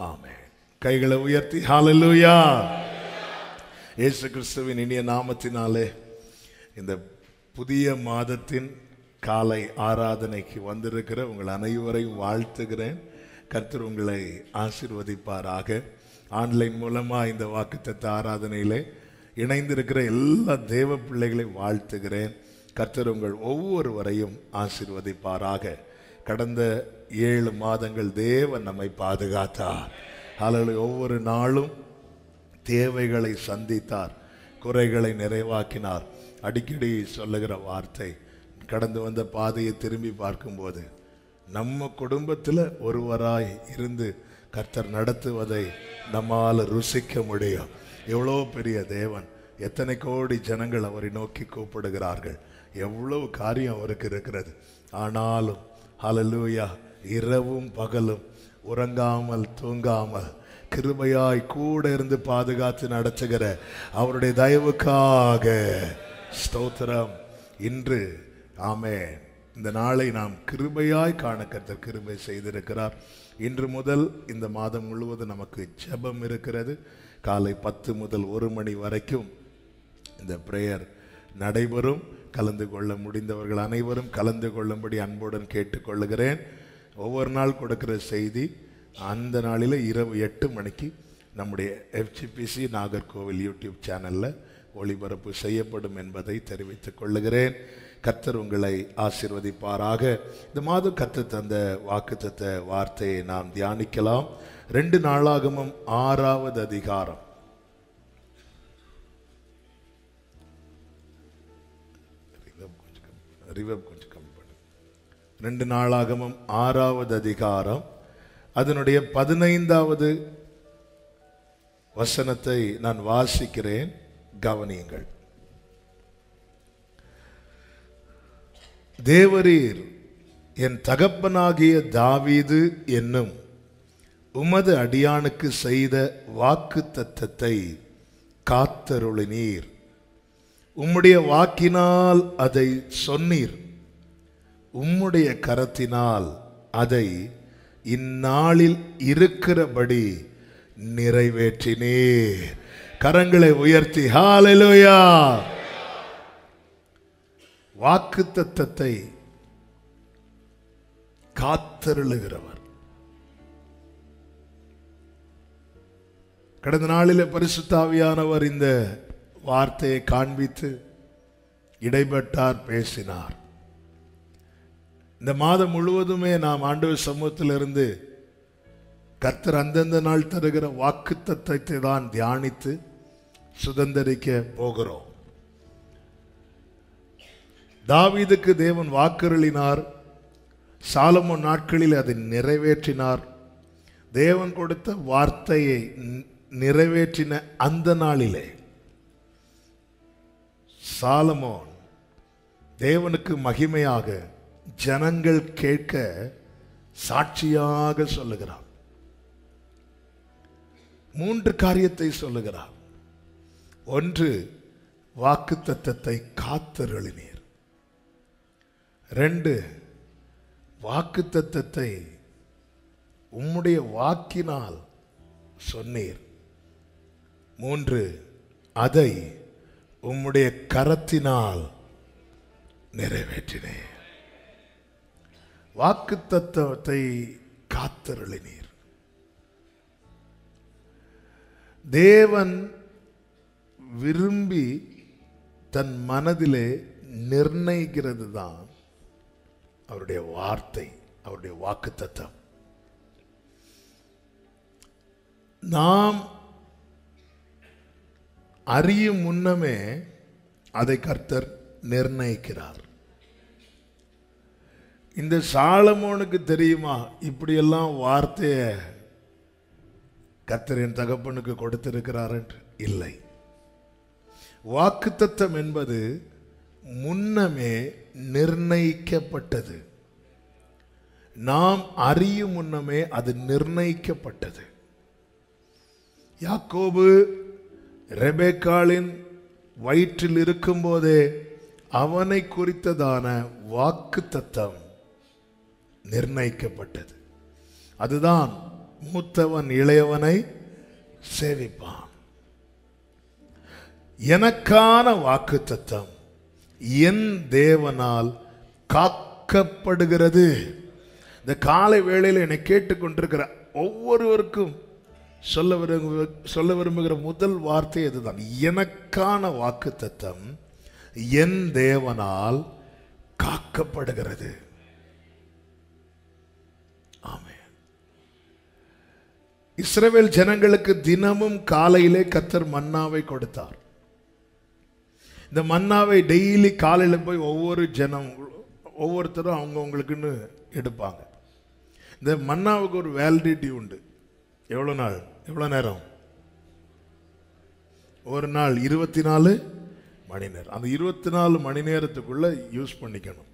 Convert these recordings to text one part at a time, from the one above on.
ஆமே கைகளை உயர்த்தி ஹாலலூயா இயேசு கிறிஸ்துவின் இனிய நாமத்தினாலே இந்த புதிய மாதத்தின் காலை ஆராதனைக்கு வந்திருக்கிற உங்கள் அனைவரையும் வாழ்த்துகிறேன். கர்த்தர் உங்களை ஆசீர்வதிப்பாராக. ஆன்லைன் மூலமாக இந்த வாக்குத்தத்த ஆராதனையிலே இணைந்திருக்கிற எல்லா தேவ பிள்ளைகளை வாழ்த்துகிறேன். கர்த்தர் உங்கள் ஒவ்வொருவரையும் ஆசிர்வதிப்பாராக. கடந்த ஏழு மாதங்கள் தேவன் நம்மை பாதுகாத்தார். அல்லது ஒவ்வொரு நாளும் தேவைகளை சந்தித்தார். குறைகளை நிறைவாக்கினார். அடிக்கடி சொல்லுகிற வார்த்தை கடந்து வந்த பாதையை திரும்பி பார்க்கும்போது நம்ம குடும்பத்தில் ஒருவராய் இருந்து கர்த்தர் நடத்துவதை நம்மால் ருசிக்க முடியும். எவ்வளோ பெரிய தேவன். எத்தனை கோடி ஜனங்கள் அவரை நோக்கி கூப்பிடுகிறார்கள். எவ்வளவு காரியம் அவருக்கு இருக்கிறது. ஆனாலும் ஹலலூயா இரவும் பகலும் உறங்காமல் தூங்காமல் கிருமையாய் கூட இருந்து பாதுகாத்து நடத்துகிற அவருடைய தயவுக்காக ஸ்தோத்திரம். இன்று ஆமே இந்த நாளை நாம் கிருபையாய் காண கர்த்தர் கிருபை செய்திருக்கிறார். இன்று முதல் இந்த மாதம் முழுவதும் நமக்கு ஜபம் இருக்கிறது. காலை பத்து முதல் ஒரு மணி வரைக்கும் இந்த பிரேயர் நடைபெறும். கலந்து கொள்ள முடிந்தவர்கள் அனைவரும் கலந்து கொள்ளும்படி அன்புடன் கேட்டுக்கொள்கிறேன் ஒவ்வொரு நாள் கொடுக்கிற செய்தி அந்த நாளில் இரவு எட்டு மணிக்கு நம்முடைய எஃப்சிபிசி நாகர்கோவில் யூடியூப் சேனலில் ஒளிபரப்பு செய்யப்படும் என்பதை தெரிவித்துக் கொள்ளுகிறேன். கர்த்தர் உங்களை ஆசிர்வதிப்பாராக. இந்த மாதம் கத்து தந்த வாக்குத்தத்த வார்த்தையை நாம் தியானிக்கலாம். ரெண்டு நாளாகமும் ஆறாவது அதிகாரம். ரிவப் ரெண்டு நாளாகமும் ஆறாவது அதிகாரம். அதனுடைய பதினைந்தாவது வசனத்தை நான் வாசிக்கிறேன். கவனியுங்கள். தேவரீர் என் தகப்பனாகிய தாவீது என்னும் உமது அடியானுக்கு செய்த வாக்கு தத்தத்தை காத்தருளினீர். உம்முடைய வாக்கினால் அதை சொன்னீர். உம்முடைய கரத்தினால் அதை இந்நாளில் இருக்கிறபடி நிறைவேற்றினீர். கரங்களை உயர்த்தி ஹாலலோயா வாக்கு தத்தத்தை காத்தருளுகிறவர். கடந்த நாளில் பரிசுத்தாவியானவர் இந்த வார்த்தையை காண்பித்து இடைப்பட்டார் பேசினார். இந்த மாதம் முழுவதுமே நாம் ஆண்டவர் சமூகத்திலிருந்து கர்த்தர் அந்தந்த நாள் தருகிற வாக்கு தத்தத்தை தான் தியானித்து சுதந்திரிக்க போகிறோம். தாவீதுக்கு தேவன் வாக்குறுளினார் சாலமோ நாட்களில் அதை நிறைவேற்றினார். தேவன் கொடுத்த வார்த்தையை நிறைவேற்றின அந்த நாளிலே சாலமோன் தேவனுக்கு மகிமையாக ஜனங்கள் கேட்க சாட்சியாக சொல்லுகிறார் மூன்று காரியத்தை சொல்லுகிறார் ஒன்று வாக்கு தத்தத்தை காத்தருளினீர். ரெண்டு வாக்கு தத்தத்தை உம்முடைய வாக்கினால் சொன்னீர். மூன்று அதை உம்முடைய கரத்தினால் நிறைவேற்றினேன் வாக்கு தத்துவத்தை காத்தருளினீர். தேவன் விரும்பி தன் மனதிலே நிர்ணயிக்கிறது தான் அவருடைய வார்த்தை அவருடைய வாக்கு தத்துவம் நாம் அறியும் முன்னமே அதை கர்த்தர் நிர்ணயிக்கிறார். இந்த சாலமோனுக்கு தெரியுமா? இப்படியெல்லாம் வார்த்தையை கத்தரின் என் தகப்பனுக்கு கொடுத்திருக்கிறார் என்று இல்லை. வாக்குத்தத்தம் என்பது முன்னமே நிர்ணயிக்கப்பட்டது. நாம் அறியும் முன்னமே அது நிர்ணயிக்கப்பட்டது. யாக்கோபு ரெபேக்காலின் வயிற்றில் இருக்கும்போதே அவனை குறித்ததான வாக்கு தத்தம் நிர்ணயிக்கப்பட்டது. அதுதான் மூத்தவன் இளையவனை சேவிப்பான். எனக்கான வாக்குத்தத்தம் என் தேவனால் காக்கப்படுகிறது. இந்த காலை வேளையில் என்னை கேட்டுக்கொண்டிருக்கிற ஒவ்வொருவருக்கும் சொல்ல விரும்பு சொல்ல விரும்புகிற முதல் வார்த்தை இதுதான் எனக்கான வாக்குத்தத்தம் என் தேவனால் காக்கப்படுகிறது. ஆமென் இஸ்ரவேல் ஜனங்களுக்கு தினமும் காலையிலே கத்தர் மன்னாவை கொடுத்தார். இந்த மன்னாவை டெய்லி காலையில் போய் ஒவ்வொரு ஜனம் ஒவ்வொருத்தரும் அவங்கவுங்களுக்குன்னு எடுப்பாங்க. இந்த மன்னாவுக்கு ஒரு வேலிடிட்டி உண்டு. எவ்வளோ நாள்? எவ்வளோ நேரம்? ஒரு நாள் இருபத்தி நாலு மணி நேரம். அந்த இருபத்தி நாலு மணி நேரத்துக்குள்ளே யூஸ் பண்ணிக்கணும்.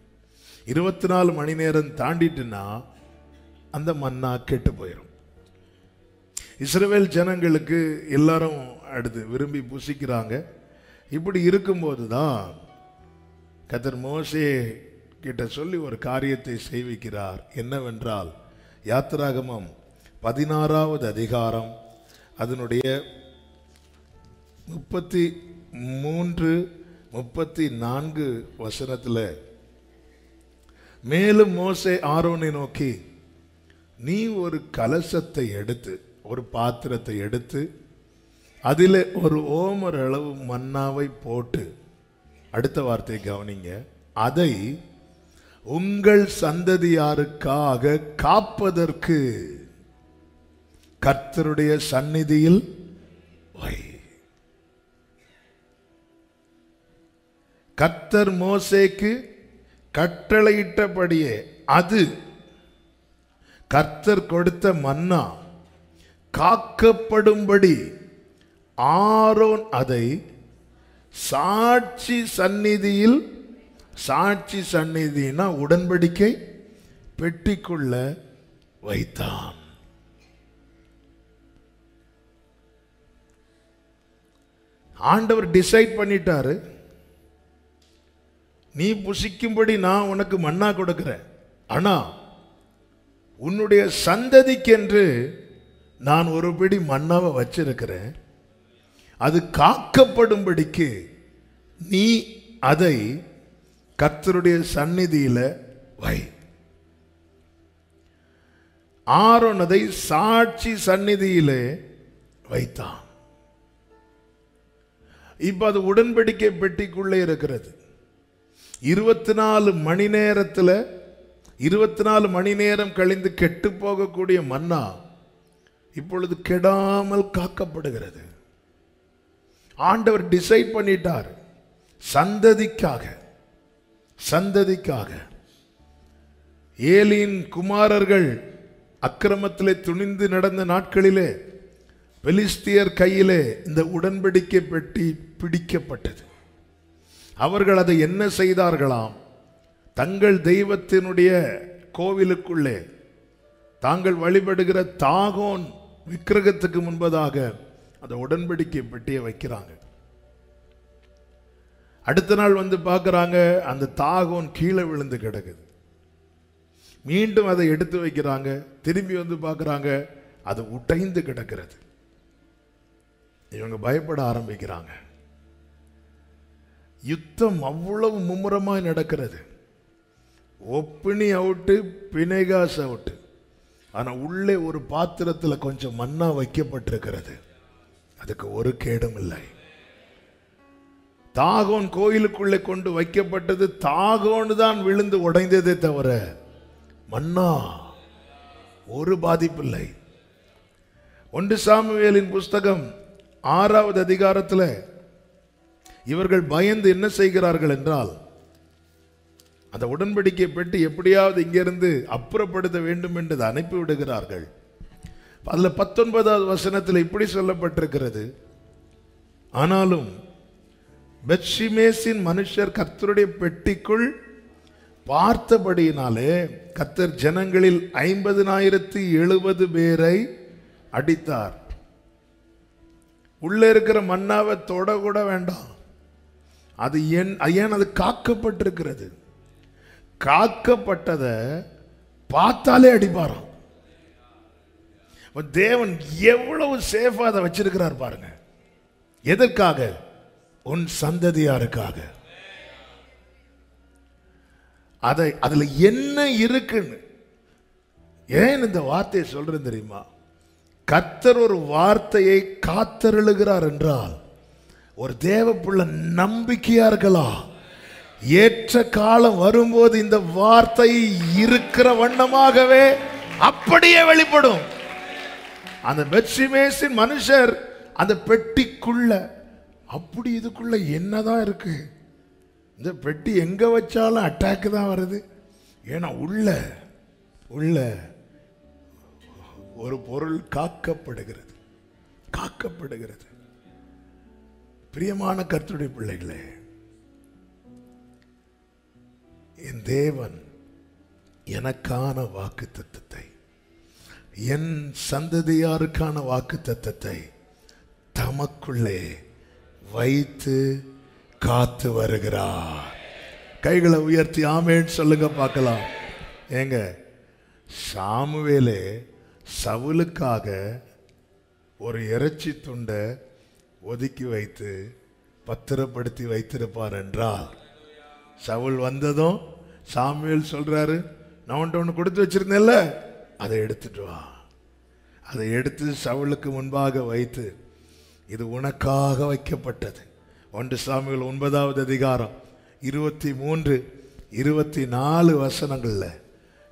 இருபத்தி நாலு மணி நேரம் தாண்டிட்டுன்னா அந்த மன்னா கெட்டு போயிடும் இஸ்ரவேல் ஜனங்களுக்கு எல்லாரும் அடுத்து விரும்பி புசிக்கிறாங்க. இப்படி இருக்கும்போது தான் கத்தர் மோசே கிட்ட சொல்லி ஒரு காரியத்தை செய்விக்கிறார். என்னவென்றால் யாத்திராகமம் பதினாறாவது அதிகாரம் அதனுடைய முப்பத்தி மூன்று முப்பத்தி நான்கு வசனத்தில் மேலும் மோசே ஆரோனை நோக்கி நீ ஒரு கலசத்தை எடுத்து ஒரு பாத்திரத்தை எடுத்து அதில் ஒரு ஓமர் அளவு மன்னாவை போட்டு அடுத்த வார்த்தையை கவனிங்க அதை உங்கள் சந்ததியாருக்காக காப்பதற்கு கர்த்தருடைய சந்நிதியில் வை. கர்த்தர் மோசேக்கு கட்டளையிட்டபடியே அது கர்த்தர் கொடுத்த மன்னா காக்கப்படும்படி ஆரோன் அதை சாட்சி சந்நிதியில் சாட்சி சந்நிதினா உடன்படிக்கை பெட்டிக்குள்ள வைத்தான். ஆண்டவர் டிசைட் பண்ணிட்டாரு நீ புசிக்கும்படி நான் உனக்கு மண்ணா கொடுக்கிறேன். ஆனால் உன்னுடைய சந்ததிக்கென்று நான் ஒரு பிடி மன்னாவை வச்சிருக்கிறேன். அது காக்கப்படும்படிக்கு நீ அதை கத்தருடைய சந்நிதியில் வை. ஆரோன் அதை சாட்சி சந்நிதியிலே வைத்தான். இப்போ அது உடன்படிக்கை பெட்டிக்குள்ளே இருக்கிறது. இருபத்தி நாலு மணி நேரத்தில் இருபத்தி நாலு மணி நேரம் கழிந்து கெட்டு போகக்கூடிய மன்னா இப்பொழுது கெடாமல் காக்கப்படுகிறது. ஆண்டவர் டிசைட் பண்ணிட்டார். சந்ததிக்காக சந்ததிக்காக. ஏலியின் குமாரர்கள் அக்கிரமத்திலே துணிந்து நடந்த நாட்களிலே பெலிஸ்தியர் கையிலே இந்த உடன்படிக்கை பெட்டி பிடிக்கப்பட்டது. அவர்கள் அதை என்ன செய்தார்களாம்? தங்கள் தெய்வத்தினுடைய கோவிலுக்குள்ளே தாங்கள் வழிபடுகிற தாகோன் விக்கிரகத்துக்கு முன்பதாக அந்த உடன்படிக்கை பெட்டியை வைக்கிறாங்க. அடுத்த நாள் வந்து பார்க்குறாங்க அந்த தாகோன் கீழே விழுந்து கிடக்குது. மீண்டும் அதை எடுத்து வைக்கிறாங்க திரும்பி வந்து பார்க்குறாங்க அது உடைந்து கிடக்கிறது. இவங்க பயப்பட ஆரம்பிக்கிறாங்க. யுத்தம் அவ்வளவு மும்முரமாய் நடக்கிறது. ஒப்பினி அவுட்டு பிணைகாஸ் அவுட்டு. ஆனால் உள்ளே ஒரு பாத்திரத்தில் கொஞ்சம் மண்ணா வைக்கப்பட்டிருக்கிறது. அதுக்கு ஒரு கேடும் இல்லை. தாகோன் கோயிலுக்குள்ளே கொண்டு வைக்கப்பட்டது தாகோன்னு தான் விழுந்து உடைந்ததே தவிர மன்னா ஒரு பாதிப்பில்லை ஒன்று சாமுவேலின் புஸ்தகம் ஆறாவது அதிகாரத்தில் இவர்கள் பயந்து என்ன செய்கிறார்கள் என்றால் அந்த உடன்படிக்கை பெட்டு எப்படியாவது இங்கிருந்து அப்புறப்படுத்த வேண்டும் என்று அனுப்பி விடுகிறார்கள். அதில் பத்தொன்பதாவது வசனத்தில் இப்படி சொல்லப்பட்டிருக்கிறது. ஆனாலும் பெட்ஷிமேசின் மனுஷர் கர்த்தருடைய பெட்டிக்குள் பார்த்தபடியினாலே கத்தர் ஜனங்களில் ஐம்பதினாயிரத்தி எழுபது பேரை அடித்தார். உள்ளே இருக்கிற மன்னாவை தொட கூட வேண்டாம். அது ஏன் ஏன் அது காக்கப்பட்டிருக்கிறது? காக்கப்பட்டதை பார்த்தாலே அடிப்பாராம். தேவன் எவ்வளவு சேஃபாக அதை வச்சிருக்கிறார் பாருங்க. எதற்காக? உன் சந்ததியாருக்காக. அதை அதுல என்ன இருக்குன்னு? ஏன் இந்த வார்த்தையை சொல்றேன் தெரியுமா? கத்தர் ஒரு வார்த்தையை காத்தருளுகிறார் என்றால் ஒரு தேவப்புள்ள நம்பிக்கையா இருக்கலாம். ஏற்ற காலம் வரும்போது இந்த வார்த்தை இருக்கிற வண்ணமாகவே அப்படியே வெளிப்படும். அந்த பெட்சிமேசின் மனுஷர் அந்த பெட்டிக்குள்ள அப்படி இதுக்குள்ள என்னதான் இருக்கு? இந்த பெட்டி எங்க வச்சாலும் அட்டாக் தான் வருது. ஏன்னா உள்ள உள்ள ஒரு பொருள் காக்கப்படுகிறது. காக்கப்படுகிறது. பிரியமான கர்த்தருடைய பிள்ளைகளே என் தேவன் எனக்கான வாக்கு தத்தத்தை என் சந்ததியாருக்கான வாக்கு தத்தத்தை தமக்குள்ளே வைத்து காத்து வருகிறார். கைகளை உயர்த்தி ஆமேன்னு சொல்லுங்க பார்க்கலாம். ஏங்க சாமுவேலே சவுலுக்காக ஒரு இறைச்சி துண்டை ஒதுக்கி வைத்து பத்திரப்படுத்தி வைத்திருப்பார் என்றால் சவுல் வந்ததும் சாமியல் சொல்கிறாரு நான் உன்ட்ட ஒன்று கொடுத்து வச்சிருந்தேன்ல அதை எடுத்துட்டு வா. அதை எடுத்து சவுளுக்கு முன்பாக வைத்து இது உனக்காக வைக்கப்பட்டது. ஒன்று சாமிகள் ஒன்பதாவது அதிகாரம் இருபத்தி மூன்று இருபத்தி நாலு வசனங்களில்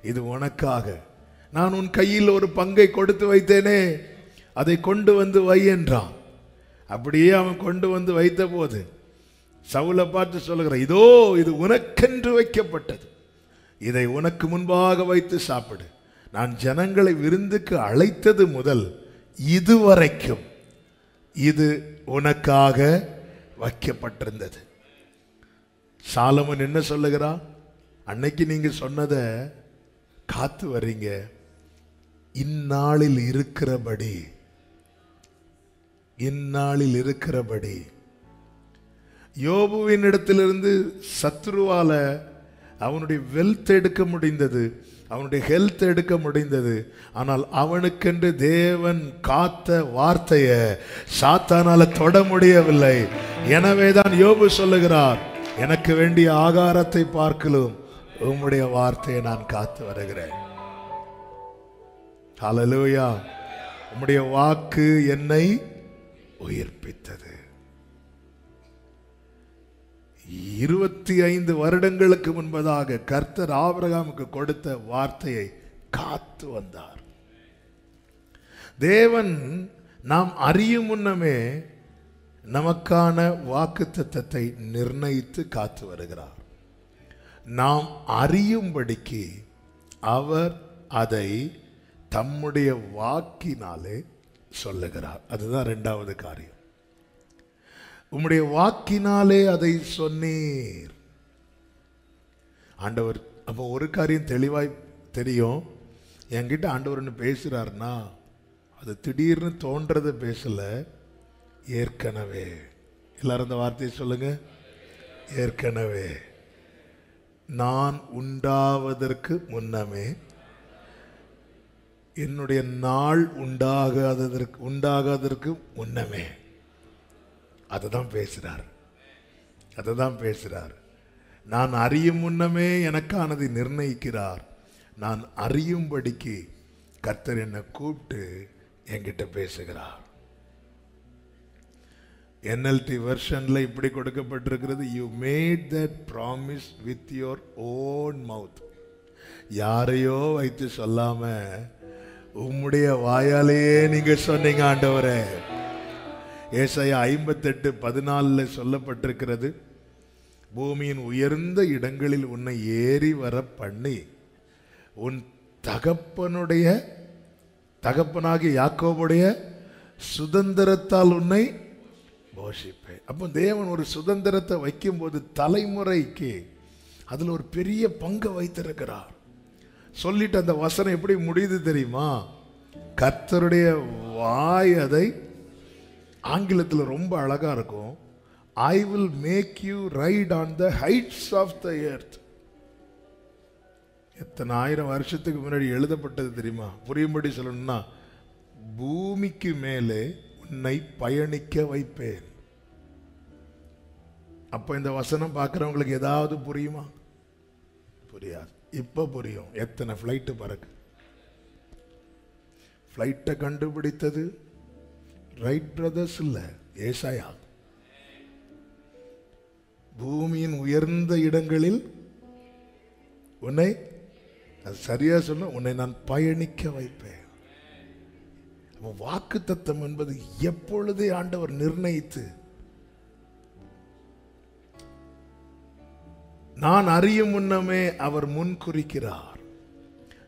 இது உனக்காக. நான் உன் கையில் ஒரு பங்கை கொடுத்து வைத்தேனே அதை கொண்டு வந்து வை என்றான். அப்படியே அவன் கொண்டு வந்து வைத்த போது சவுலை பார்த்து சொல்லுகிற இதோ இது உனக்கென்று வைக்கப்பட்டது. இதை உனக்கு முன்பாக வைத்து சாப்பிடு. நான் ஜனங்களை விருந்துக்கு அழைத்தது முதல் இதுவரைக்கும் இது உனக்காக வைக்கப்பட்டிருந்தது. சாலமன் என்ன சொல்லுகிறா அன்னைக்கு நீங்கள் சொன்னதை காத்து வர்றீங்க. இந்நாளில் இருக்கிறபடி இந்நாளில் இருக்கிறபடி யோபுவின் இடத்திலிருந்து சத்ருவால அவனுடைய வெல்த் எடுக்க முடிந்தது. அவனுடைய ஹெல்த் எடுக்க முடிந்தது. ஆனால் அவனுக்கென்று தேவன் காத்த வார்த்தையை சாத்தானால தொட முடியவில்லை. எனவே தான் யோபு சொல்லுகிறார் எனக்கு வேண்டிய ஆகாரத்தை பார்க்கலும் உம்முடைய வார்த்தையை நான் காத்து வருகிறேன். ஹalleluya உம்முடைய வாக்கு என்னை உயிர்ப்பித்தது. இருபத்தி ஐந்து வருடங்களுக்கு முன்பதாக கர்த்தர் ஆபிரகாமுக்கு கொடுத்த வார்த்தையை காத்து வந்தார். தேவன் நாம் அறியும் முன்னமே நமக்கான வாக்குத்தத்தத்தை நிர்ணயித்து காத்து வருகிறார். நாம் அறியும்படிக்கு அவர் அதை தம்முடைய வாக்கினாலே சொல்லுகிறார். அதுதான் ரெண்டாவது காரியம். உம்முடைய வாக்கினாலே அதை சொன்னீர். ஆண்டவர் அப்போ ஒரு காரியம் தெளிவாய் தெரியும். என்கிட்ட ஆண்டவர் ஒன்று பேசுறாருன்னா அது திடீர்னு தோன்றதை பேசலை ஏற்கனவே. எல்லாரும் இந்த வார்த்தையை சொல்லுங்க. ஏற்கனவே. நான் உண்டாவதற்கு முன்னமே என்னுடைய நாள் உண்டாகாததற்கு உண்டாகாததற்கு முன்னமே. அதை தான் பேசுகிறார் அதை தான் பேசுறார். நான் அறியும் முன்னமே எனக்கானதை நிர்ணயிக்கிறார். நான் அறியும்படிக்கு கர்த்தர் என்னை கூப்பிட்டு என்கிட்ட பேசுகிறார். என்எல்டி வெர்ஷன்ல இப்படி கொடுக்கப்பட்டிருக்கிறது you made that promise with your own mouth யாரையோ வைத்து சொல்லாம உம்முடைய வாயாலேயே நீங்க சொன்னீங்க ஆண்டவரே. ஏசையா ஐம்பத்தெட்டு பதினாலில் சொல்லப்பட்டிருக்கிறது பூமியின் உயர்ந்த இடங்களில் உன்னை ஏறி வர பண்ணி உன் தகப்பனுடைய தகப்பனாகிய யாக்கோவுடைய சுதந்திரத்தால் உன்னை போஷிப்பேன். அப்போ தேவன் ஒரு சுதந்திரத்தை வைக்கும்போது தலைமுறைக்கு அதில் ஒரு பெரிய பங்கை வைத்திருக்கிறார். சொல்லிட்டு அந்த வசனம் எப்படி முடியுது தெரியுமா? கர்த்தருடைய வாய் அதை ஆங்கிலத்தில் ரொம்ப அழகாக இருக்கும். I will make you ride on the heights of the earth எத்தனை ஆயிரம் வருஷத்துக்கு முன்னாடி எழுதப்பட்டது தெரியுமா? புரியும்படி சொல்லணும்னா பூமிக்கு மேலே உன்னை பயணிக்க வைப்பேன். அப்போ இந்த வசனம் பார்க்குறவங்களுக்கு ஏதாவது புரியுமா? புரியாது. இப்போ புரியும். எத்தனை ஃப்ளைட்டு பறக்கு? ஃப்ளைட்டை கண்டுபிடித்தது ரைட் பிரதர்ஸ் இல்லை ஏசாயா பூமியின் உயர்ந்த இடங்களில் உன்னை அது சரியா சொன்ன உன்னை நான் பயணிக்க வைப்பேன். வாக்கு தத்தம் என்பது எப்பொழுதே ஆண்டவர் நிர்ணயித்து நான் அறியும் முன்னமே அவர் முன் குறிக்கிறார்.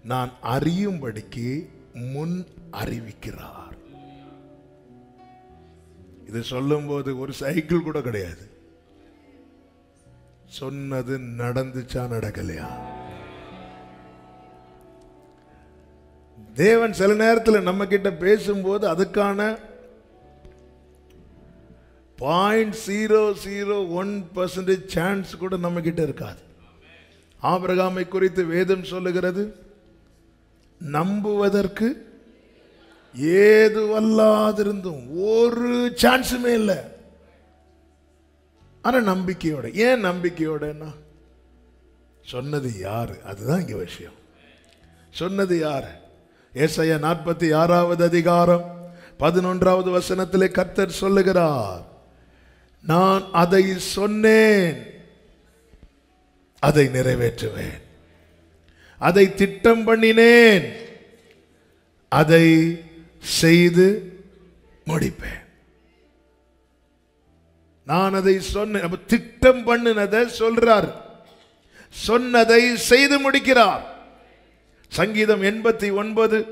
நான் அறியும்படிக்கு முன் அறிவிக்கிறார். இது சொல்லும்போது ஒரு சைக்கிள் கூட கிடையாது. சொன்னது நடந்துச்சா நடக்கலையா? தேவன் சில நேரத்தில் நம்ம கிட்ட பேசும்போது அதுக்கான point zero zero one percentage chance கூட நம்ம கிட்ட இருக்காது. ஆபிரகாமை குறித்து வேதம் சொல்லுகிறது நம்புவதற்கு ஏது வல்லாதிருந்தும் ஒரு சான்ஸுமே இல்லை. ஆனால் நம்பிக்கையோட ஏன் நம்பிக்கையோடன்னா சொன்னது யார்? அதுதான் இங்கே விஷயம். சொன்னது யார்? ஏசைய நாற்பத்தி ஆறாவது அதிகாரம் பதினொன்றாவது வசனத்திலே கர்த்தர் சொல்லுகிறார் நான் அதை சொன்னேன் அதை நிறைவேற்றுவேன். அதை திட்டம் பண்ணினேன் அதை செய்து முடிப்பேன். நான் அதை சொன்னேன் திட்டம் பண்ணினதை சொல்றார். சொன்னதை செய்து முடிக்கிறார். சங்கீதம் எண்பத்தி ஒன்பது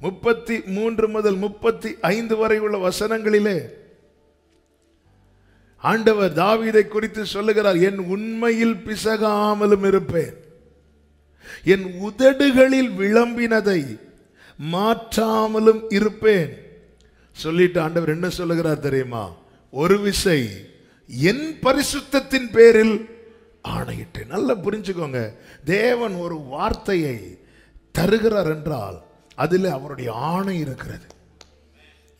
முப்பத்தி மூன்று முதல் முப்பத்தி ஐந்து வரை உள்ள வசனங்களிலே ஆண்டவர் தாவீதை குறித்து சொல்லுகிறார் என் உண்மையில் பிசகாமலும் இருப்பேன். என் உதடுகளில் விளம்பினதை மாற்றாமலும் இருப்பேன். சொல்லிட்டு ஆண்டவர் என்ன சொல்லுகிறார் தெரியுமா? ஒரு விசை என் பரிசுத்தத்தின் பேரில் ஆணையிட்டேன். நல்லா புரிஞ்சுக்கோங்க. தேவன் ஒரு வார்த்தையை தருகிறார் என்றால் அதில் அவருடைய ஆணை இருக்கிறது.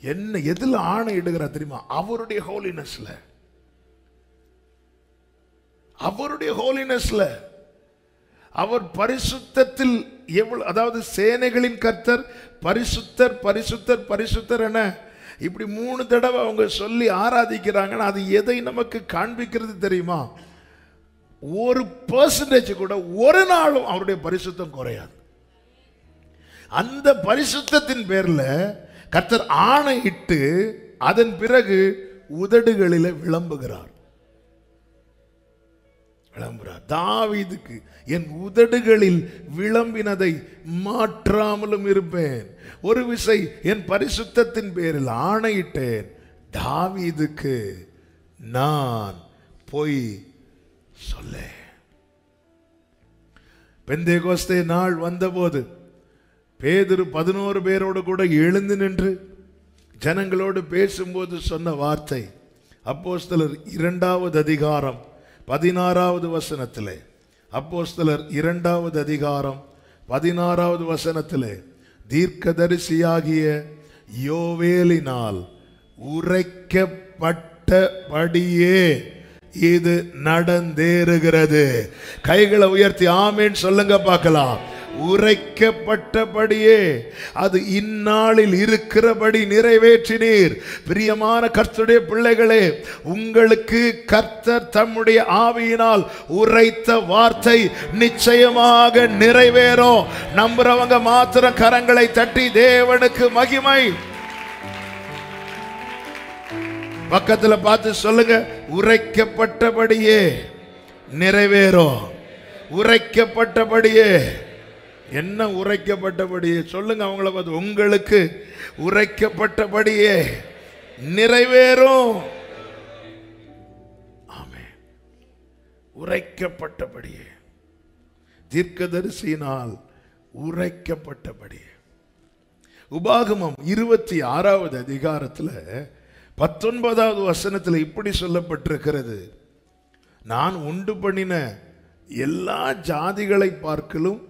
என்ன எதில் ஆணை இடுகிறார் தெரியுமா? அவருடைய ஹோலினஸ்ல அவருடைய ஹோலினஸ்ல அவர் பரிசுத்தத்தில் எவ்வளவு அதாவது சேனைகளின் கர்த்தர் பரிசுத்தர் பரிசுத்தர் பரிசுத்தர் என இப்படி மூணு தடவை அவங்க சொல்லி ஆராதிக்கிறாங்கன்னா அது எதை நமக்கு காண்பிக்கிறது தெரியுமா? ஒரு பர்சன்டேஜ் கூட ஒரு நாளும் அவருடைய பரிசுத்தம் குறையாது. அந்த பரிசுத்தத்தின் பேரில் கர்த்தர் ஆணையிட்டு அதன் பிறகு உதடுகளில் விளம்புகிறார். விளம்புறார் தாவீதுக்கு என் உதடுகளில் விளம்பினதை மாற்றாமலும் இருப்பேன். ஒரு விசை என் பரிசுத்தத்தின் பேரில் ஆணையிட்டேன். தாவீதுக்கு நான் பொய் சொல்ல பெந்தேகோஸ்தே நாள் வந்தபோது பேதுரு பதினோரு பேரோடு கூட எழுந்து நின்று ஜனங்களோடு பேசும்போது சொன்ன வார்த்தை அப்போஸ்தலர் இரண்டாவது அதிகாரம் பதினாறாவது வசனத்திலே அப்போஸ்தலர் இரண்டாவது அதிகாரம் பதினாறாவது வசனத்திலே தீர்க்கதரிசியாகிய யோவேலினால் உரைக்கப்பட்டபடியே இது நடந்தேறுகிறது. கைகளை உயர்த்தி ஆமேன். சொல்லுங்க பார்க்கலாம். உரைக்கப்பட்டபடியே அது இந்நாளில் இருக்கிறபடி நிறைவேற்றினீர். பிரியமான கர்த்தருடைய பிள்ளைகளே உங்களுக்கு கர்த்தர் தம்முடைய ஆவியினால் உரைத்த வார்த்தை நிச்சயமாக நிறைவேறும். நம்புறவங்க மாத்திரம் கரங்களை தட்டி தேவனுக்கு மகிமை. பக்கத்துல பார்த்து சொல்லுங்க உரைக்கப்பட்டபடியே நிறைவேறும். உரைக்கப்பட்டபடியே என்ன உரைக்கப்பட்டபடியே? சொல்லுங்க அவங்கள பார்த்து. உங்களுக்கு உரைக்கப்பட்டபடியே நிறைவேறும். ஆமே உரைக்கப்பட்டபடியே. தீர்க்கதரிசியினால் உரைக்கப்பட்டபடியே. உபாகமம் இருபத்தி ஆறாவது அதிகாரத்தில் பத்தொன்பதாவது வசனத்தில் இப்படி சொல்லப்பட்டிருக்கிறது. நான் உண்டு பண்ணின எல்லா ஜாதிகளை பார்க்கலும்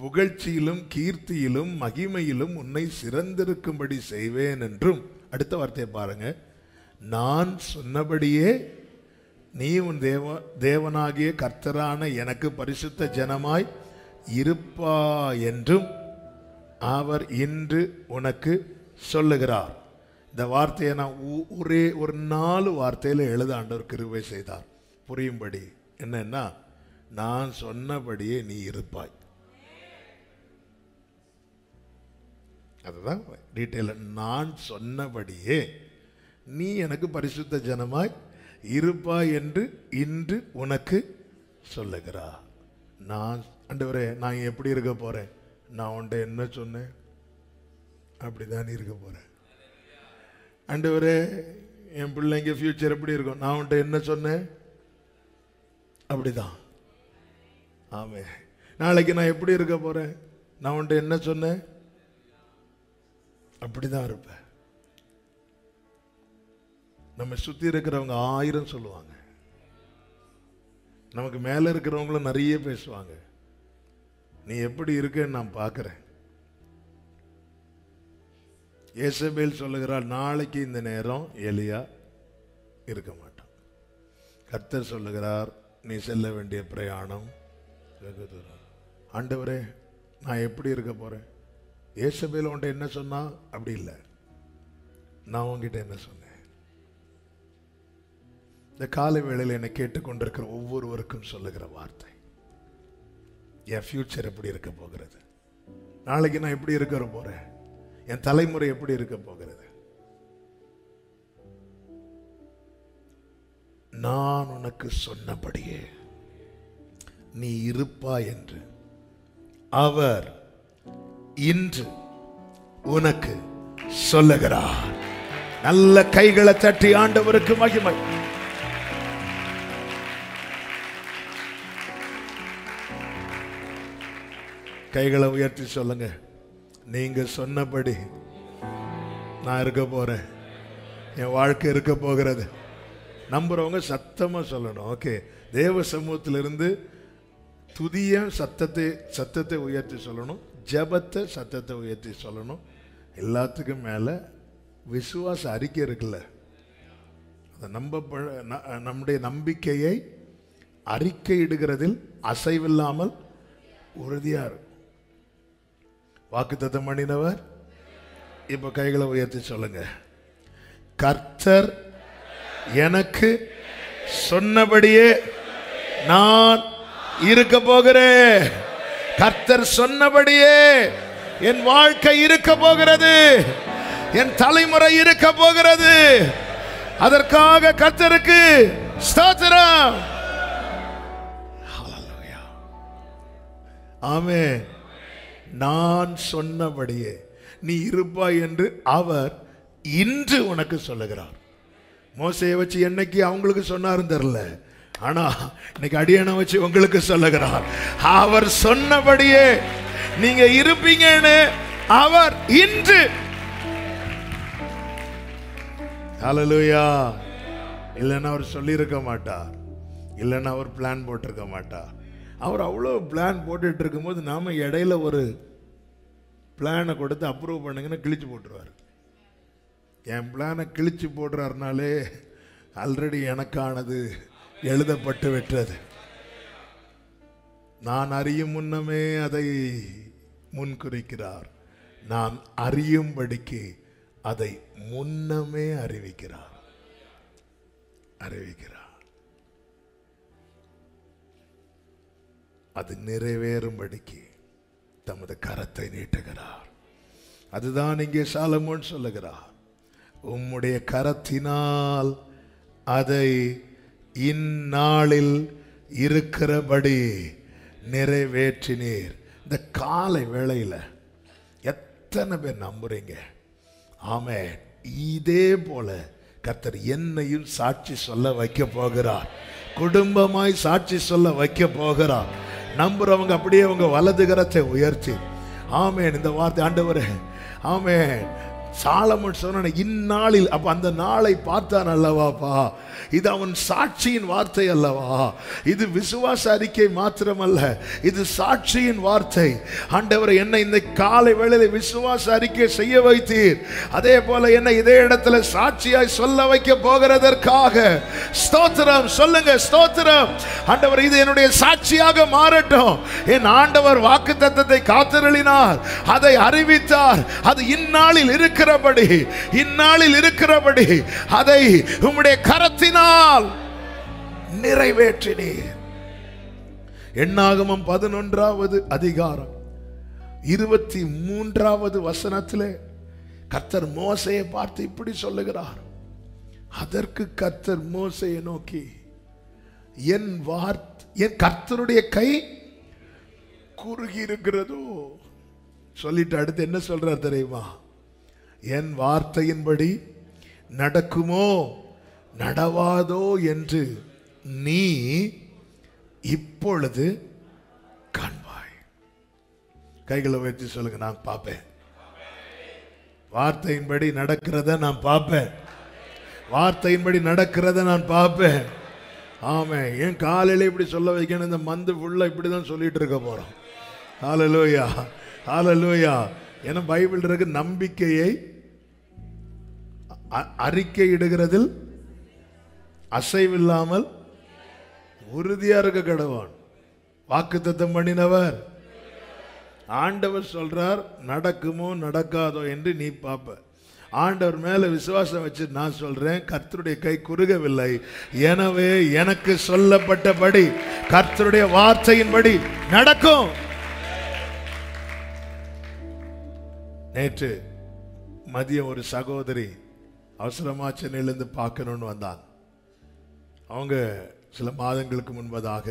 புகழ்ச்சியிலும் கீர்த்தியிலும் மகிமையிலும் உன்னை சிறந்திருக்கும்படி செய்வேன் என்றும். அடுத்த வார்த்தையை பாருங்க. நான் சொன்னபடியே நீ உன் தேவ தேவனாகிய கர்த்தரான எனக்கு பரிசுத்த ஜனமாய் இருப்பா என்றும் அவர் இன்று உனக்கு சொல்லுகிறார். இந்த வார்த்தையை நான் ஒரே ஒரு நாலு வார்த்தையில் எழுத ஆண்டவர் கிருவை செய்தார். புரியும்படி. என்னன்னா நான் சொன்னபடியே நீ இருப்பாய். அதுதான் டீட்டெயில் நான் சொன்னபடியே நீ எனக்கு பரிசுத்த ஜனமாய் இருப்பாய் என்று இன்று உனக்கு சொல்லுகிறா. நான் அண்டவரே நான் எப்படி இருக்க போகிறேன் நான் உன்ட்ட என்ன சொன்னேன்? அப்படிதான் இருக்க போகிறேன் அண்டவரே என் பிள்ளைங்க ஃப்யூச்சர் எப்படி இருக்கும்? நான் உன்ட்ட என்ன சொன்னேன்? அப்படிதான். ஆமே நாளைக்கு நான் எப்படி இருக்க போகிறேன் நான் உன்ட்ட என்ன சொன்னேன்? அப்படிதான் இருப்பேன் நம்ம சுத்தி இருக்கிறவங்க ஆயிரம் சொல்லுவாங்க. நமக்கு மேல இருக்கிறவங்களும் நிறைய பேசுவாங்க. நீ எப்படி இருக்கன்னு நான் பார்க்குறேன் ஏசபேல் சொல்லுகிறாள் நாளைக்கு இந்த நேரம் எலியா இருக்க மாட்டான் கர்த்தர் சொல்லுகிறார் நீ செல்ல வேண்டிய பிரயாணம் வெகு தூரம் ஆண்டவரே நான் எப்படி இருக்க போகிறேன் ஏசபேல் உன்ட்ட என்ன சொன்னா? அப்படி இல்லை. நான் உன்கிட்ட என்ன சொன்னேன்? இந்த காலை வேளையில் என்னை கேட்டுக்கொண்டிருக்கிற ஒவ்வொருவருக்கும் சொல்லுகிற வார்த்தை. என் ஃப்யூச்சர் எப்படி இருக்க போகிறது? நாளைக்கு நான் எப்படி இருக்க போகிறேன் என் தலைமுறை எப்படி இருக்க போகிறது? நான் உனக்கு சொன்னபடியே நீ இருப்பா என்று அவர் இன்று உனக்கு சொல்லுகிறார். நல்ல கைகளை தட்டி ஆண்டவருக்கு மகிமை. கைகளை உயர்த்தி சொல்லுங்க. நீங்க சொன்னபடி நான் இருக்க போறேன். என் வாழ்க்கை இருக்க போகிறது. நம்புறவங்க சத்தமா சொல்லணும். ஓகே தேவ சமூகத்திலிருந்து துதிய சத்தத்தை சத்தத்தை உயர்த்தி சொல்லணும். ஜெபத்தை சத்தத்தை உயர்த்தி சொல்லணும். எல்லாத்துக்கும் மேலே விசுவாச அறிக்கை இருக்குல்ல. அதை நம்ப நம்முடைய நம்பிக்கையை அறிக்கையிடுகிறதில் அசைவில்லாமல் உறுதியாக இருக்கும் வாக்குத்தத்தம் பண்ணினவர் இப்போ கைகளை உயர்த்தி சொல்லுங்க. கர்த்தர் எனக்கு சொன்னபடியே நான் இருக்க போகிறேன். கர்த்தர் சொன்னபடியே என் வாழ்க்கை இருக்க போகிறது. என் தலைமுறை இருக்க போகிறது. அதற்காக கர்த்தருக்கு ஸ்தோத்திரம். ஆமே நான் சொன்னபடியே நீ இருப்பாய் என்று அவர் இன்று உனக்கு சொல்லுகிறார். மோசையை வச்சு என்னைக்கு அவங்களுக்கு சொன்னாரும் தெரியல. ஆனா இன்னைக்கு அடியனை வச்சு உங்களுக்கு சொல்லுகிறார். அவர் சொன்னபடியே நீங்க இருப்பீங்கன்னு அவர் இன்று. ஹalleluya. இல்லைன்னா அவர் சொல்லியிருக்க மாட்டார். இல்லைன்னா அவர் பிளான் போட்டிருக்க மாட்டார். அவர் அவ்வளோ பிளான் போட்டுட்டு இருக்கும்போது நாம் இடையில ஒரு பிளானை கொடுத்து அப்ரூவ் பண்ணுங்கன்னு கிழிச்சு போட்டுருவார். என் பிளானை கிழிச்சு போடுறாருனாலே ஆல்ரெடி எனக்கானது எழுதப்பட்டு விட்டது. நான் அறியும் முன்னமே அதை முன்குறிக்கிறார். நான் அறியும்படிக்கு அதை முன்னமே அறிவிக்கிறார். அறிவிக்கிறார். அது நிறைவேறும்படிக்கு தமது கரத்தை நீட்டுகிறார். அதுதான் இங்கே சாலமோன் சொல்லுகிறார். உம்முடைய கரத்தினால் அதை இந்நாளில் இருக்கிறபடி நிறைவேற்றினீர். இந்த காலை வேளையில் எத்தனை பேர் நம்புறீங்க? ஆமே இதே போல கர்த்தர் என்னையும் சாட்சி சொல்ல வைக்க போகிறார். குடும்பமாய் சாட்சி சொல்ல வைக்க போகிறார். நம்புறவங்க அப்படியே அவங்க வலது கரத்தை உயர்த்தி. ஆமேன். இந்த வார்த்தை ஆண்டவர். ஆமேன். சாலமன் சொன்ன இந்நாளில். அப்ப அந்த நாளை பார்த்தான் அல்லவாப்பா? இது அவன் சாட்சியின் வார்த்தை அல்லவா? இது விசுவாச அறிக்கை மாத்திரமல்ல. இது சாட்சியின் வார்த்தை. ஆண்டவர் என்னை இந்த காலை வேளையில் விசுவாச அறிக்கை செய்ய வைத்தீர். அதே போல என்னை இதே இடத்துல சாட்சியாய் சொல்ல வைக்க போகிறதற்காக. ஸ்தோத்திரம் சொல்லுங்க ஸ்தோத்திரம். ஆண்டவர் இது என்னுடைய சாட்சியாக மாறட்டும். என் ஆண்டவர் வாக்கு தத்தத்தை காத்திரளினார். அதை அறிவித்தார். அது இந்நாளில் இருக்கிறபடி இந்நாளில் இருக்கிறபடி அதை உம்முடைய கரத்தில் கரத்தினால் நிறைவேற்றினீர் எண்ணாகமம் பதினொன்றாவது அதிகாரம் இருபத்தி மூன்றாவது வசனத்திலே கர்த்தர் மோசையை பார்த்து இப்படி சொல்லுகிறார். அதற்கு கர்த்தர் மோசையை நோக்கி என் வார்த் என் கர்த்தருடைய கை குறுகி இருக்கிறதோ சொல்லிட்டு அடுத்து என்ன சொல்றார் தெரியுமா? என் வார்த்தையின்படி நடக்குமோ? நடவாதோ என்று நீ இப்பொழுது காண்பாய் கைகளை உயர்த்தி சொல்லுங்க நான் பார்ப்பேன். வார்த்தையின்படி நடக்கிறத நான் பார்ப்பேன். வார்த்தையின்படி நடக்கிறத நான் பார்ப்பேன். ஆமாம் ஏன் காலையில இப்படி சொல்ல வைக்கணும் இந்த மந்து ஃபுல்லாக இப்படி தான் சொல்லிட்டு இருக்க போகிறோம் ஆலலூயா ஆலலூயா ஏன்னா பைபிள் இருக்கு நம்பிக்கையை அறிக்கை இடுகிறதில் அசைவில்லாமல் உறுதியாக இருக்க கடவான் வாக்குத்தத்தம் பண்ணினவர். ஆண்டவர் சொல்றார் நடக்குமோ நடக்காதோ என்று நீ பார்ப்ப ஆண்டவர் மேல விசுவாசம் வச்சு நான் சொல்றேன் கர்த்தருடைய கை குறுகவில்லை. எனவே எனக்கு சொல்லப்பட்டபடி கர்த்தருடைய வார்த்தையின்படி நடக்கும். நேற்று மதியம் ஒரு சகோதரி அவசரமா சென்னையிலேருந்து பார்க்கணும்னு வந்தான். அவங்க சில மாதங்களுக்கு முன்பதாக.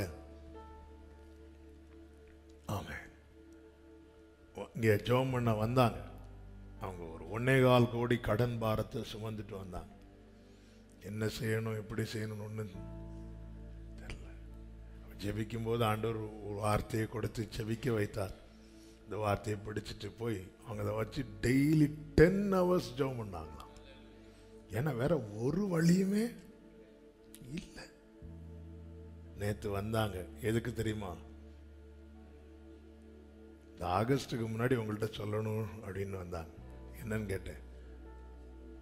ஆமே இங்கே ஜோம் பண்ண வந்தாங்க. அவங்க ஒரு ஒன்னே கால் கோடி கடன் பாரத்தை சுமந்துட்டு வந்தாங்க. என்ன செய்யணும் எப்படி செய்யணும்னு ஒன்றும் தெரியல. ஜெபிக்கும் போது ஆண்டவர் ஒரு வார்த்தையை கொடுத்து ஜெபிக்க வைத்தார். இந்த வார்த்தையை பிடிச்சிட்டு போய் அவங்க அதை வச்சு டெய்லி டென் ஹவர்ஸ் ஜோம் பண்ணாங்களாம். ஏன்னா வேற ஒரு வழியுமே இல்லை. நேத்து வந்தாங்க. எதுக்கு தெரியுமா? இந்த ஆகஸ்டுக்கு முன்னாடி உங்கள்கிட்ட சொல்லணும் அப்படின்னு வந்தாங்க. என்னன்னு கேட்டேன்.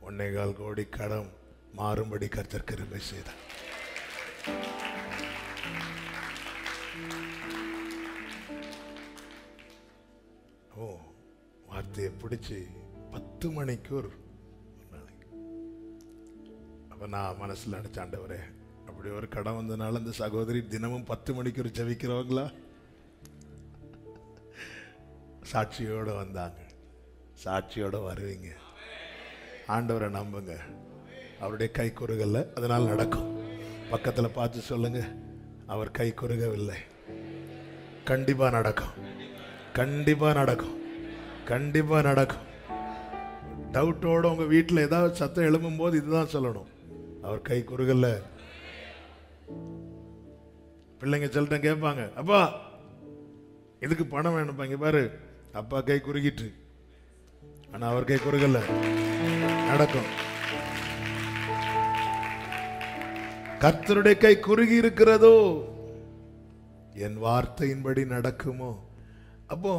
ஒன்னே கால் கோடி கடன் மாறும்படி கர்த்தர் கிருபை செய்தார். ஓ வார்த்தையை பிடிச்சி பத்து மணிக்கு ஒரு அப்ப நான் மனசுல நினைச்சாண்டவரே அப்படி ஒரு கடன் வந்ததுனால இந்த சகோதரி தினமும் பத்து மணிக்கு ஒரு ஜெபிக்கிறவங்களா? சாட்சியோட வந்தாங்க. சாட்சியோட வருவீங்க. ஆண்டவரை நம்புங்க. அவருடைய கை குறுகல்ல அதனால் நடக்கும். பக்கத்துல பார்த்து சொல்லுங்க. அவர் கை குறுகவில்லை. கண்டிப்பா நடக்கும். கண்டிப்பா நடக்கும். கண்டிப்பா நடக்கும். டவுட்டோட உங்க வீட்டில் ஏதாவது சத்தம் எழும்பும் போது இதுதான் சொல்லணும். அவர் கை குறுகல்ல பிள்ளைங்க சொல்லிட்டேன் கேட்பாங்க. அப்பா இதுக்கு பணம் வேணும்ப்பா? இங்க பாரு அப்பா கை குறுகிட்டு. ஆனா அவர் கை குறுகல. நடக்கும். கர்த்தருடைய கை குறுகி இருக்கிறதோ என் வார்த்தையின்படி நடக்குமோ? அப்போ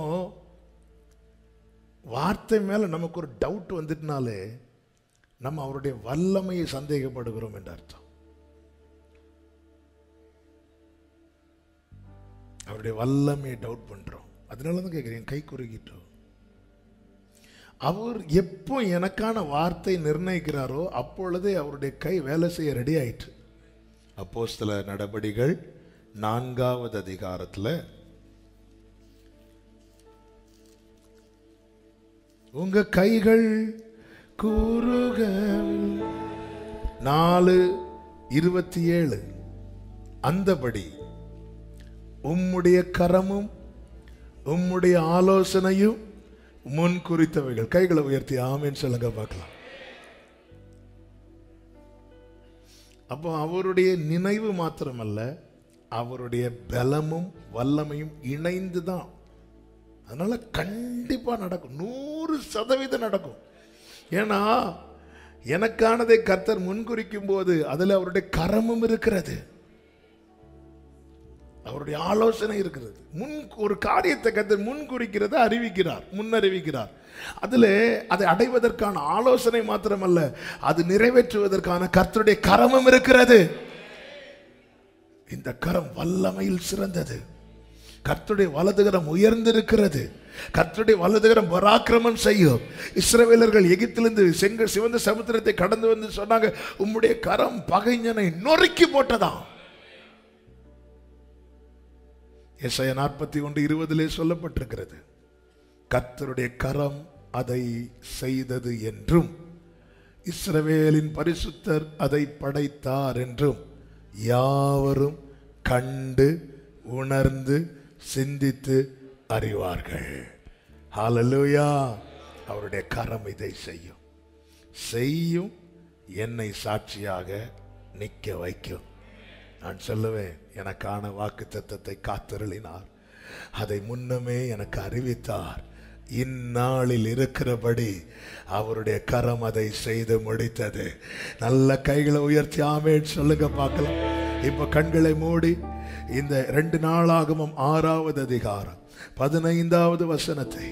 வார்த்தை மேல நமக்கு ஒரு டவுட் வந்துட்டுனாலே நம்ம அவருடைய வல்லமையை சந்தேகப்படுகிறோம் என்று அர்த்தம். அவருடைய வல்லமையை டவுட் பண்ணுறோம் அதனால தான் கேட்குறேன் கை குறுகிட்டோம் அவர் எப்போ எனக்கான வார்த்தை நிர்ணயிக்கிறாரோ அப்பொழுதே அவருடைய கை வேலை செய்ய ரெடி ஆயிட்டு சில நடபடிகள் நான்காவது அதிகாரத்தில் உங்க கைகள் கூறுக நாலு இருபத்தி ஏழு. அந்தபடி உம்முடைய கரமும் உம்முடைய ஆலோசனையும் முன் குறித்தவைகள். கைகளை உயர்த்தி ஆமேன்னு சொல்லுங்க பார்க்கலாம். அப்போ அவருடைய நினைவு மாத்திரமல்ல அவருடைய பலமும் வல்லமையும் இணைந்து தான் அதனால கண்டிப்பாக நடக்கும். நூறு சதவீதம் நடக்கும். ஏன்னா எனக்கானதை கர்த்தர் முன்குறிக்கும் போது அதில் அவருடைய கரமும் இருக்கிறது. அவருடைய ஆலோசனை இருக்கிறது. முன் ஒரு காரியத்தை கர்த்தர் முன்குறிக்கிறத அறிவிக்கிறார் முன்னறிவிக்கிறார். அதில் அதை அடைவதற்கான ஆலோசனை மாத்திரமல்ல அது நிறைவேற்றுவதற்கான கர்த்தருடைய கரமும் இருக்கிறது. இந்த கரம் வல்லமையில் சிறந்தது. கர்த்தருடைய வலதுகரம் உயர்ந்திருக்கிறது. கர்த்தருடைய வலதுகரம் பராக்கிரமம் செய்யும். இஸ்ரவேலர்கள் எகிப்திலிருந்து செங்க சிவந்த சமுத்திரத்தை கடந்து வந்து சொன்னாங்க உம்முடைய கரம் பகைஞனை நொறுக்கி போட்டதான் எஸ்ஐய நாற்பத்தி ஒன்று இருபதிலே சொல்லப்பட்டிருக்கிறது. கத்தருடைய கரம் அதை செய்தது என்றும் இஸ்ரவேலின் பரிசுத்தர் அதை படைத்தார் என்றும் யாவரும் கண்டு உணர்ந்து சிந்தித்து அறிவார்கள். ஹாலலூயா அவருடைய கரம் இதை செய்யும். செய்யும் என்னை சாட்சியாக நிற்க வைக்கும். நான் சொல்லுவேன் எனக்கான வாக்கு தத்தத்தை காத்தருளினார். அதை முன்னமே எனக்கு அறிவித்தார். இந்நாளில் இருக்கிறபடி அவருடைய கரம் அதை செய்து முடித்தது. நல்ல கைகளை உயர்த்தி ஆமேன் சொல்லுங்க பார்க்கலாம். இப்போ கண்களை மூடி இந்த ரெண்டு நாளாகவும் ஆறாவது அதிகாரம் பதினைந்தாவது வசனத்தை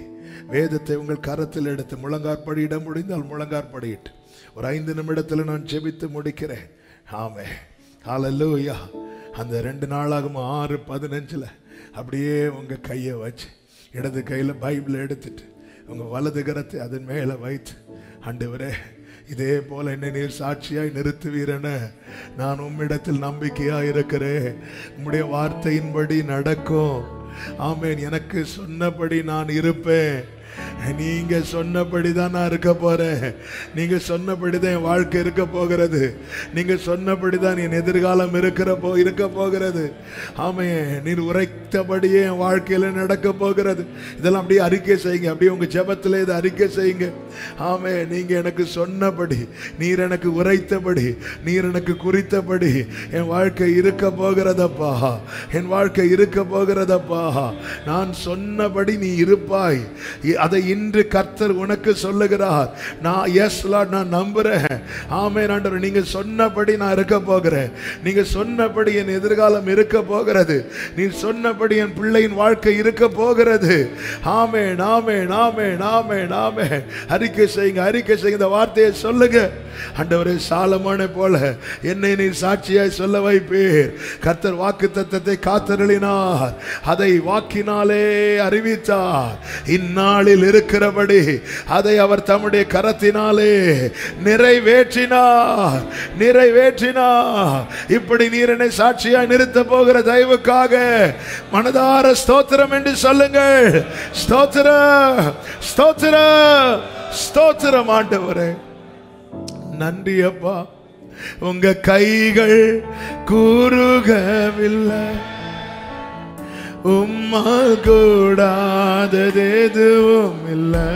வேதத்தை உங்கள் கரத்தில் எடுத்து முழங்காற்படியிட முடிந்தால் முழங்காற்படியிட்டு. ஒரு ஐந்து நிமிடத்தில் நான் ஜெபித்து முடிக்கிறேன். ஆமே ஹalleluya. அந்த ரெண்டு நாளாகும் ஆறு பதினஞ்சில் அப்படியே உங்கள் கையை வச்சு இடது கையில் பைபிளை எடுத்துட்டு உங்கள் வலது கரத்தை அதன் மேலே வைத்து ஆண்டவரே இதே போல என்னை நீர் சாட்சியாய் நிறுத்துவீரென நான் உம்மிடத்தில் நம்பிக்கையாக இருக்கிறேன். உம்முடைய வார்த்தையின்படி நடக்கும். ஆமேன். எனக்கு சொன்னபடி நான் இருப்பேன். நீங்க சொன்னபடி தான் நான் இருக்க போறேன். நீங்க சொன்னபடி தான் என் வாழ்க்கை இருக்க போகிறது. நீங்க சொன்னபடி தான் என் எதிர்காலம் இருக்கிற போ இருக்க போகிறது. ஆமே நீர் உரைத்தபடியே என் வாழ்க்கையில நடக்க போகிறது. இதெல்லாம் அப்படியே அறிக்கை செய்யுங்க. அப்படியே உங்க ஜெபத்துல இதை அறிக்கை செய்யுங்க. ஆமே நீங்க எனக்கு சொன்னபடி நீர் எனக்கு உரைத்தபடி நீர் எனக்கு குறித்தபடி என் வாழ்க்கை இருக்க போகிறதப்பா. என் வாழ்க்கை இருக்க போகிறதப்பா. நான் சொன்னபடி நீ இருப்பாய். அதை இன்று கர்த்தர் உனக்கு சொல்லுகிறார். நான் எஸ் லார்ட் நான் நம்புறேன். ஆமே ஆண்டவர் நீங்க சொன்னபடி நான் இருக்க போகிறேன். நீங்க சொன்னபடி என் எதிர்காலம் இருக்க போகிறது. நீ சொன்னபடி என் பிள்ளையின் வாழ்க்கை இருக்க போகிறது. ஆமே நாமே நாமே நாமே நாமே அறிக்கை செய்யுங்க அறிக்கை செய்யுங்க இந்த வார்த்தையை சொல்லுங்க. ஆண்டவரே சாலமான போல என்னை நீ சாட்சியாய் சொல்ல வைப்பீர். கர்த்தர் வாக்கு தத்தத்தை காத்தருளினார். அதை வாக்கினாலே அறிவித்தார். இந்நாளில் இருக்கிறபடி அதை அவர் தம்முடைய கரத்தினாலே நிறைவேற்றினார். நிறைவேற்றினார். இப்படி நீர் என்னை சாட்சியாய் நிறுத்த போகிற தயவுக்காக மனதார ஸ்தோத்திரம் என்று சொல்லுங்கள். ஸ்தோத்திர ஸ்தோத்திர ஸ்தோத்திரம் ஆண்டவரே. நன்றி அப்பா. உங்க கைகள் கூறுகவில்லை. உம்மால் கூடாததெதுவும் இல்லை.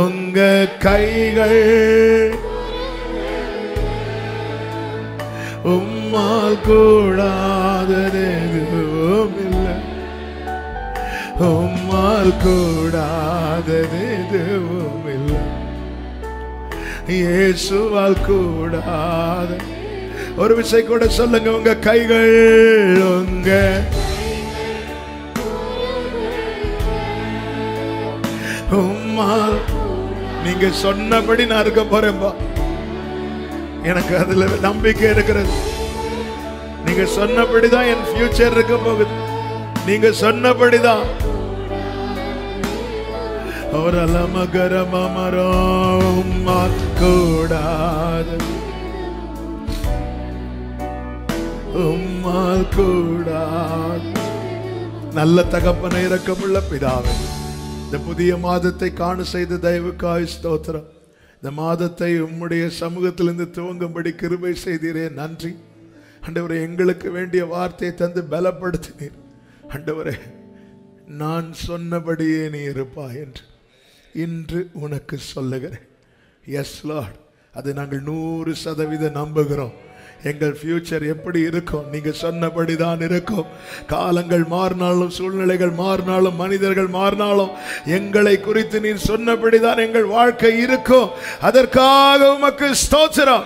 உங்க கைகள் உம்மால் கூடாததெதுவும் இல்லை. உம்மால் கூடாததெதுவும் இல்லை. இயேசுவால் கூடாத ஒரு விஷயம் கூட சொல்லுங்க. உங்க கைகள் உங்க அம்மா நீங்க சொன்னபடி நான் இருக்க போறேன்பா எனக்கு அதுல நம்பிக்கை இருக்கிறது. நீங்க சொன்னபடிதான் என் ஃபியூச்சர் இருக்க போகுது. நீங்க சொன்னபடிதான். ஒரு அலமகரமரம் கூடாது உம்மால் கூடாது. நல்ல தகப்பனை இறக்கமுள்ள பிதாவே. இந்த புதிய மாதத்தை காண செய்த தயவுக்காய் ஸ்தோத்திரம். இந்த மாதத்தை உம்முடைய சமூகத்திலிருந்து துவங்கும்படி கிருபை செய்தீரே நன்றி. அண்டவரை எங்களுக்கு வேண்டிய வார்த்தையை தந்து பலப்படுத்தினீர். அண்டவரே நான் சொன்னபடியே நீ இருப்பா என்று இன்று உனக்கு சொல்லுகிறேன். எஸ் லார்ட் அதை நாங்கள் நூறு சதவீதம் நம்புகிறோம். எங்கள் ஃபியூச்சர் எப்படி இருக்கும்? நீங்க சொன்னபடிதான் இருக்கும். காலங்கள் மாறினாலும் சூழ்நிலைகள் மாறினாலும் மனிதர்கள் மாறினாலும் எங்களை குறித்து நீர் சொன்னபடிதான் எங்கள் வாழ்க்கை இருக்கும். அதற்காக உமக்கு ஸ்தோத்திரம்.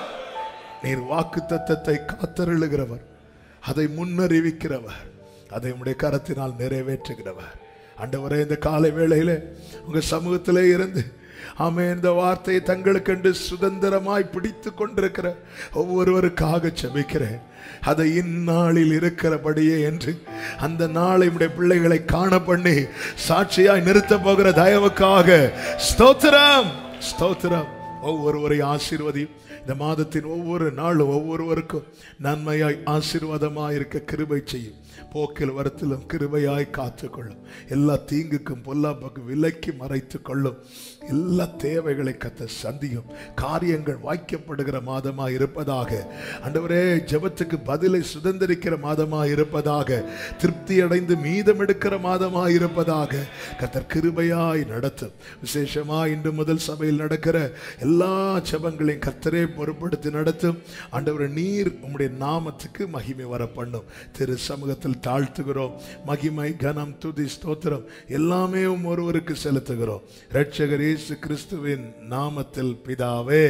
நீர் வாக்கு தத்தத்தை காத்தருளுகிறவர். அதை முன்னறிவிக்கிறவர். அதை உடைய கரத்தினால் நிறைவேற்றுகிறவர். அண்டவரே இந்த காலை வேளையிலே உங்கள் சமூகத்திலே இருந்து ஆமே இந்த வார்த்தையை தங்களுக்கென்று சுதந்திரமாய் பிடித்து கொண்டிருக்கிற ஒவ்வொருவருக்காக செபிக்கிறேன் அதை இந்நாளில் இருக்கிறபடியே என்று அந்த நாளை உடைய பிள்ளைகளை காண பண்ணி சாட்சியாய் நிறுத்த போகிற தயவுக்காக ஸ்தோத்திரம் ஸ்தோத்திரம். ஒவ்வொருவரை ஆசீர்வதியும். இந்த மாதத்தின் ஒவ்வொரு நாளும் ஒவ்வொருவருக்கும் நன்மையாய் ஆசீர்வாதமாய் இருக்க கிருபை செய்யும். போக்கில் வரத்திலும் கிருபையாய் காத்துக்கொள்ளும். எல்லா தீங்குக்கும் பொல்லாப்புக்கும் விலக்கி மறைத்து கொள்ளும். எல்லா தேவைகளை கத்த சந்தியும். காரியங்கள் வாய்க்கப்படுகிற மாதமாக இருப்பதாக. அண்டவரே ஜெபத்துக்கு பதிலை சுதந்திரிக்கிற மாதமாக இருப்பதாக. திருப்தி அடைந்து மீதம் எடுக்கிற மாதமாக இருப்பதாக. கத்தர் கிருபையாய் நடத்தும். விசேஷமாக இன்று முதல் சபையில் நடக்கிற எல்லா ஜெபங்களையும் கத்தரே பொருட்படுத்தி நடத்தும். ஆண்டவரே நீர் உம்முடைய நாமத்துக்கு மகிமை வர பண்ணும் திரு சமூகத்தில் தாழ்த்துகிறோம். மகிமை கனம் துதி ஸ்தோத்திரம் எல்லாமே ஒருவருக்கு செலுத்துகிறோம். ரட்சகரே இயேசு கிறிஸ்துவின் நாமத்தில் பிதாவே.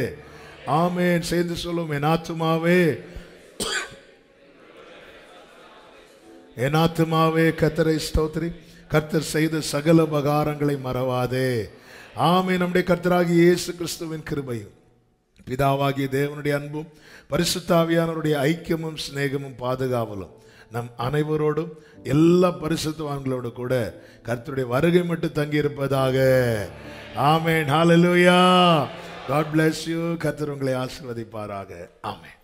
ஆமேன். சேர்ந்து சொல்லும் என் ஆத்துமாவே என் ஆத்துமாவே கத்தரை ஸ்தோத்ரி கர்த்தர் செய்த சகல உபகாரங்களை மறவாதே. ஆமே நம்முடைய கர்த்தராகிய இயேசு கிறிஸ்துவின் கிருபையும் பிதாவாகிய தேவனுடைய அன்பும் பரிசுத்தாவியானவருடைய ஐக்கியமும் சிநேகமும் பாதுகாவலும் நம் அனைவரோடும் எல்லா பரிசுத்தவான்களோடு கூட கர்த்தருடைய வருகை மட்டும் தங்கியிருப்பதாக. ஆமேன். ஹாலலூயா காட் பிளஸ் யூ கத்தர் உங்களை ஆசிர்வதிப்பாராக. ஆமேன்.